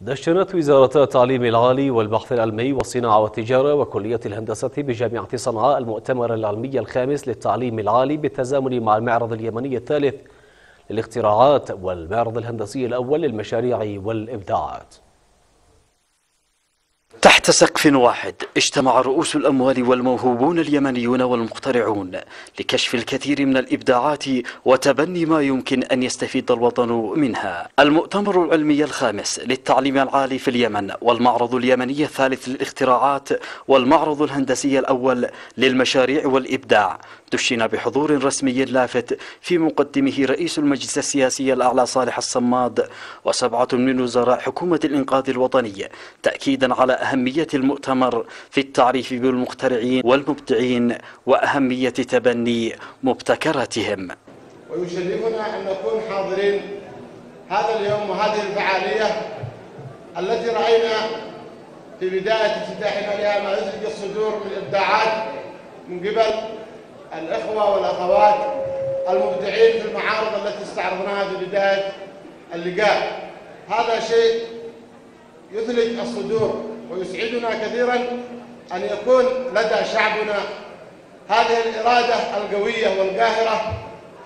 دشنت وزارة التعليم العالي والبحث العلمي والصناعة والتجارة وكلية الهندسة بجامعة صنعاء المؤتمر العلمي الخامس للتعليم العالي بالتزامن مع المعرض اليمني الثالث للاختراعات والمعرض الهندسي الأول للمشاريع والإبداعات. تحت سقف واحد. اجتمع رؤوس الأموال والموهوبون اليمنيون والمخترعون لكشف الكثير من الإبداعات وتبني ما يمكن أن يستفيد الوطن منها. المؤتمر العلمي الخامس للتعليم العالي في اليمن والمعرض اليمني الثالث للاختراعات والمعرض الهندسي الأول للمشاريع والإبداع. دشن بحضور رسمي لافت في مقدمه رئيس المجلس السياسي الأعلى صالح الصماد. وسبعة من وزراء حكومة الإنقاذ الوطني تأكيدا على أهمية المؤتمر في التعريف بالمخترعين والمبدعين وأهمية تبني مبتكراتهم. ويشرفنا أن نكون حاضرين هذا اليوم وهذه الفعالية التي رأينا في بداية افتتاحنا لها ما يزرق الصدور من إبداعات من قبل الإخوة والأخوات المبدعين في المعارض التي استعرضناها في بداية اللقاء. هذا شيء يثلج الصدور ويسعدنا كثيرا أن يكون لدى شعبنا هذه الإرادة القوية والقاهرة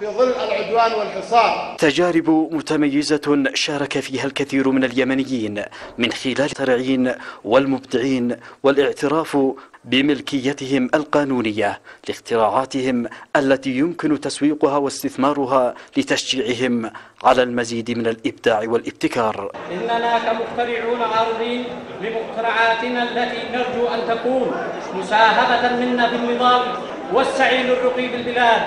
في ظل العدوان والحصار. تجارب متميزة شارك فيها الكثير من اليمنيين من خلال الترعين والمبدعين والاعتراف بملكيتهم القانونية لاختراعاتهم التي يمكن تسويقها واستثمارها لتشجيعهم على المزيد من الإبداع والابتكار. إننا كمخترعون عارضين لمخترعاتنا التي نرجو أن تكون مساهمة منا في النظام والسعي للرقي بالبلاد.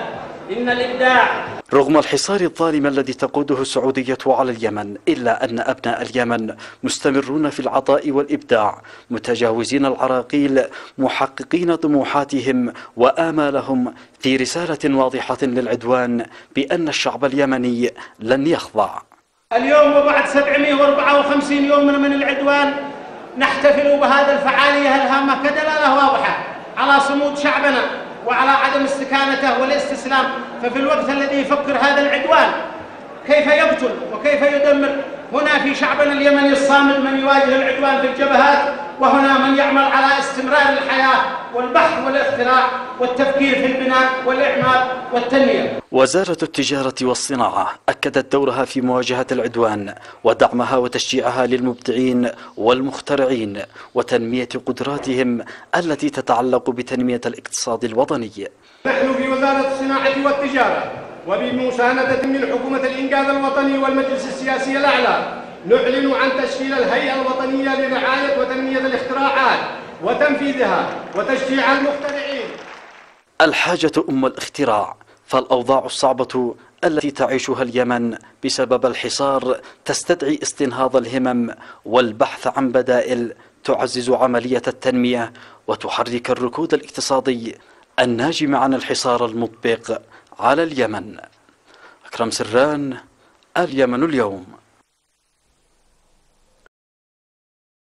إن الإبداع رغم الحصار الظالم الذي تقوده السعودية على اليمن إلا أن أبناء اليمن مستمرون في العطاء والإبداع متجاوزين العراقيل محققين طموحاتهم وآمالهم في رسالة واضحة للعدوان بأن الشعب اليمني لن يخضع. اليوم وبعد 754 يوم من العدوان نحتفل بهذه الفعالية الهامة كدلالة واضحة على صمود شعبنا وعلى عدم استكانته والاستسلام ففي الوقت الذي يفكر هذا العدوان كيف يقتل وكيف يدمر هنا في شعبنا اليمني الصامد من يواجه العدوان في الجبهات وهنا من يعمل على استمرار الحياة والبحث والاختراع والتفكير في البناء والإعمار والتنمية. وزارة التجارة والصناعة أكدت دورها في مواجهة العدوان ودعمها وتشجيعها للمبدعين والمخترعين وتنمية قدراتهم التي تتعلق بتنمية الاقتصاد الوطني. نحن في وزارة الصناعة والتجارة وبمساندة من حكومة الإنقاذ الوطني والمجلس السياسي الأعلى نعلن عن تشكيل الهيئة الوطنية لرعاية وتنمية الاختراعات وتنفيذها وتشجيع المخترعين. الحاجة أم الاختراع فالأوضاع الصعبة التي تعيشها اليمن بسبب الحصار تستدعي استنهاض الهمم والبحث عن بدائل تعزز عملية التنمية وتحرك الركود الاقتصادي الناجم عن الحصار المطبق. على اليمن. أكرم سران اليمن اليوم.